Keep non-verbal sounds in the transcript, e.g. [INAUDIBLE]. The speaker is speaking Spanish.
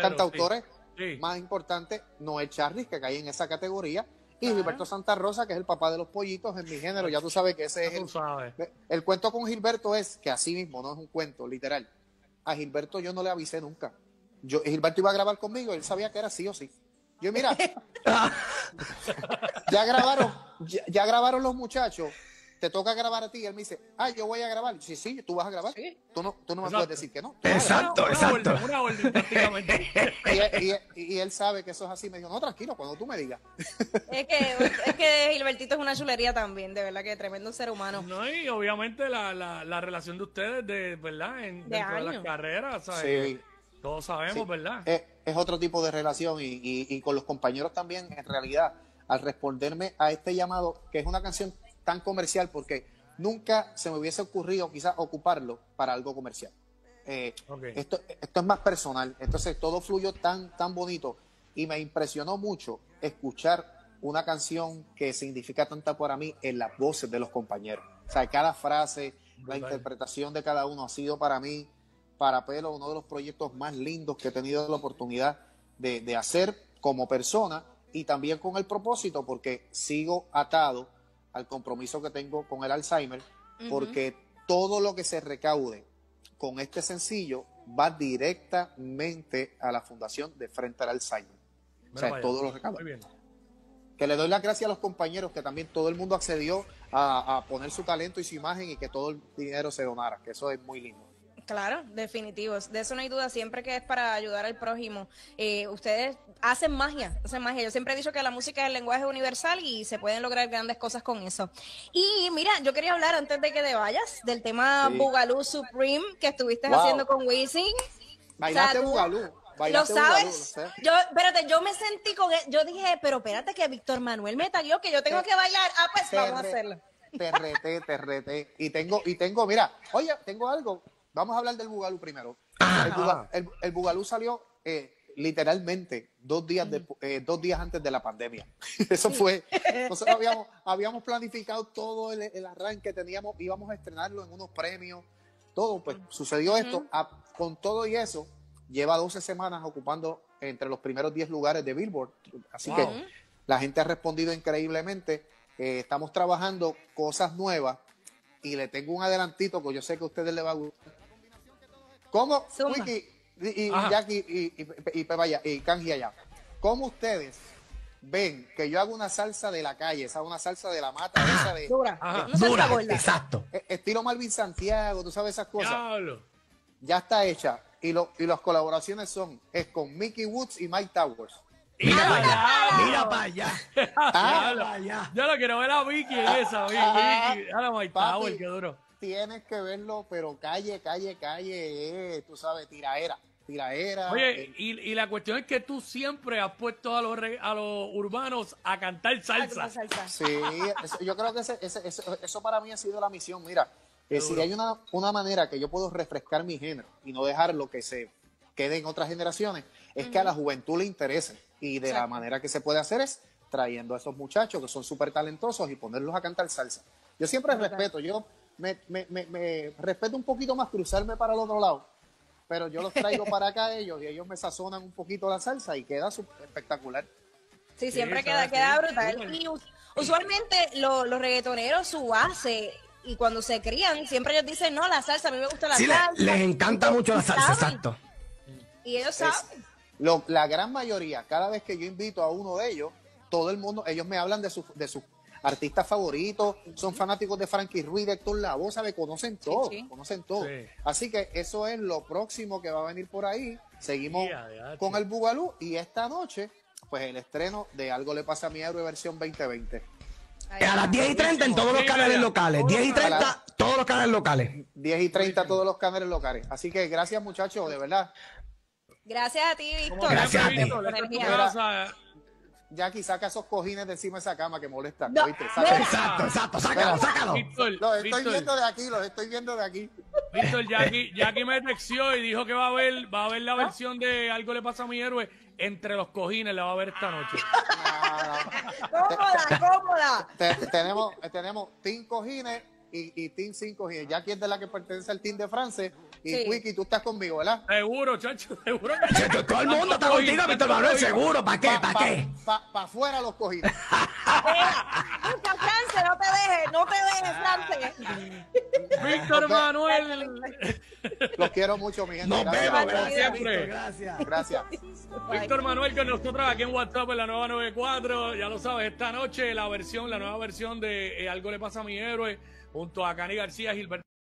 cantautores Sí. más importantes, Noel Charris, que cae en esa categoría, y. Gilberto Santa Rosa, que es el papá de los pollitos en mi género. Ya tú sabes que ese es el, sabes. el cuento con Gilberto es que así mismo, no es un cuento, literal. A Gilberto yo no le avisé nunca. Yo, Gilberto iba a grabar conmigo, él sabía que era sí o sí. Yo, mira, [LAUGHS] ya grabaron, ya, ya grabaron los muchachos, te toca grabar a ti. Y él me dice, ah, yo voy a grabar. Sí, sí, tú vas a grabar. Sí. Tú no, tú no me Exacto. puedes decir que no. Exacto, Una exacto. orden, Una orden, prácticamente. [LAUGHS] Y, él- y- y él sabe que eso es así. Me dijo, no, tranquilo, cuando tú me digas. Es que, es que Gilbertito es una chulería también, de verdad que tremendo ser humano. No, y obviamente la, la, la relación de ustedes, de verdad, en, De dentro de las años. carreras, ¿sabes? Sí. Todos sabemos, Sí. ¿verdad? Es, es otro tipo de relación y, y- y con los compañeros también, en realidad, al responderme a este llamado, que es una canción tan comercial, porque nunca se me hubiese ocurrido quizás ocuparlo para algo comercial. Eh, esto, esto es más personal, entonces todo fluyó tan, tan bonito y me impresionó mucho escuchar una canción que significa tanta para mí en las voces de los compañeros. O sea, cada frase, la interpretación de cada uno ha sido para mí, para Pelo, uno de los proyectos más lindos que he tenido la oportunidad de, de hacer como persona y también con el propósito, porque sigo atado al compromiso que tengo con el Alzheimer, porque todo lo que se recaude con este sencillo va directamente a la fundación de Frente al Alzheimer. O sea, para todo allá. lo recauda. Muy bien. Que le doy las gracias a los compañeros que también todo el mundo accedió a, a poner su talento y su imagen y que todo el dinero se donara, que eso es muy lindo. Claro, definitivo. De eso no hay duda. Siempre que es para ayudar al prójimo, eh, ustedes hacen magia, hacen magia. Yo siempre he dicho que la música es el lenguaje universal y se pueden lograr grandes cosas con eso. Y mira, yo quería hablar antes de que te vayas del tema Sí. Boogaloo Supreme que estuviste Wow. haciendo con Wisin. Bailaste tú- Bugalú. ¿Lo Bugalú, sabes? sé. Yo, espérate, yo me sentí con él. Yo dije, pero espérate que Víctor Manuel me taguió que yo tengo Te- que bailar. Ah, pues vamos a hacerlo. Te reté, te reté. Y tengo, y tengo, mira, oye, tengo algo. Vamos a hablar del Bugalú primero. Ah. El, Buga- el- el Bugalú salió eh, literalmente dos días, eh, dos días antes de la pandemia. [LAUGHS] Eso fue. [LAUGHS] Nosotros habíamos, habíamos planificado todo el, el arranque, teníamos, íbamos a estrenarlo en unos premios, todo. Pues sucedió esto. A- con todo y eso, lleva 12 semanas ocupando entre los primeros 10 lugares de Billboard. Así Wow. que la gente ha respondido increíblemente. Eh, estamos trabajando cosas nuevas y le tengo un adelantito que yo sé que a ustedes les va a gustar. ¿Cómo, Zumba. Wiki y, y. Jackie y, y, y, Pepe allá, y Kanji allá, cómo ustedes ven que yo hago una salsa de la calle, esa una salsa de la mata, esa de Dura. Ajá. Dura, gorda. exacto. eh, estilo Malvin Santiago, tú sabes esas cosas, Diablo. ya está hecha y, lo, y las colaboraciones son es con Mickey Woods y Mike Towers. Mira Ah, para allá, mira para allá. Ah, para allá. Yo lo quiero ver a Vicky en esa, Vicky. Ah, Vicky. Ahora Mike papi. Tower, qué duro. Tienes que verlo, pero calle, calle, calle, eh, tú sabes, tiraera, tiraera. Oye, eh, y, y la cuestión es que tú siempre has puesto a los, re- a los urbanos a cantar salsa. Salsa. Sí, eso- yo creo que ese- ese- eso, eso para mí ha sido la misión. Mira, eh, si hay una, una manera que yo puedo refrescar mi género y no dejar lo que se quede en otras generaciones, es que a la juventud le interese. Y de la manera que se puede hacer es trayendo a esos muchachos que son súper talentosos y ponerlos a cantar salsa. Yo siempre respeto, yo me, me- me- me respeto un poquito más cruzarme para el otro lado, pero yo los traigo para acá a ellos y ellos me sazonan un poquito la salsa y queda espectacular. Sí, siempre Sí, queda, queda brutal. Y us- usualmente lo- los reggaetoneros, su base, y cuando se crían, siempre ellos dicen, no, la salsa, a mí me gusta la Sí, salsa. les encanta mucho la salsa, ¿Saben? exacto. Y ellos Es- saben. lo- la gran mayoría, cada vez que yo invito a uno de ellos, todo el mundo, ellos me hablan de, su- de sus artistas favoritos, son fanáticos de Frankie Ruiz, de Héctor Lavoe, ¿sabe? Conocen todo, sí. conocen todo. Sí. Así que eso es lo próximo que va a venir por ahí. Seguimos con el Bugalú y esta noche, pues el estreno de Algo le pasa a mi héroe versión 2020. Ahí Eh, A las 10 y 30 en todos los canales locales. 10 y 30, todos los canales locales. 10 y 30 todos los canales locales. Así que gracias muchachos, de verdad. Gracias a ti, Víctor. Gracias a ti. Jackie, saca esos cojines de encima de esa cama que molestan. Exacto, exacto. Sácalo, sácalo. Víctor, Los estoy Víctor, viendo de aquí, los estoy viendo de aquí. Víctor, Jackie, Jackie me texteó y dijo que va a ver, va a ver la versión de Algo le pasa a mi héroe entre los cojines, la va a ver esta noche. Ah, Cómoda, cómoda. te- tenemos, tenemos Team Cojines y, y Team 5. Y Jackie es de la que pertenece al Team de France. Y Sí. Wiki, tú estás conmigo, ¿verdad? Seguro, chacho, [LAUGHS] seguro. Todo el mundo está contigo, Víctor Manuel, seguro. ¿Para qué? ¿Para qué? Para afuera los cojines. Lucha, [LAUGHS] France, no te dejes, no te dejes, France. Víctor Manuel. Los quiero mucho, mi gente. Nos Gracias. vemos, Gracias, gracias, siempre. Víctor, gracias. Gracias. Víctor Manuel con nosotros aquí en WhatsApp en la nueva 94. Ya lo sabes, esta noche la versión, la nueva versión de eh, Algo le pasa a mi héroe, junto a Cani García, Gilberto.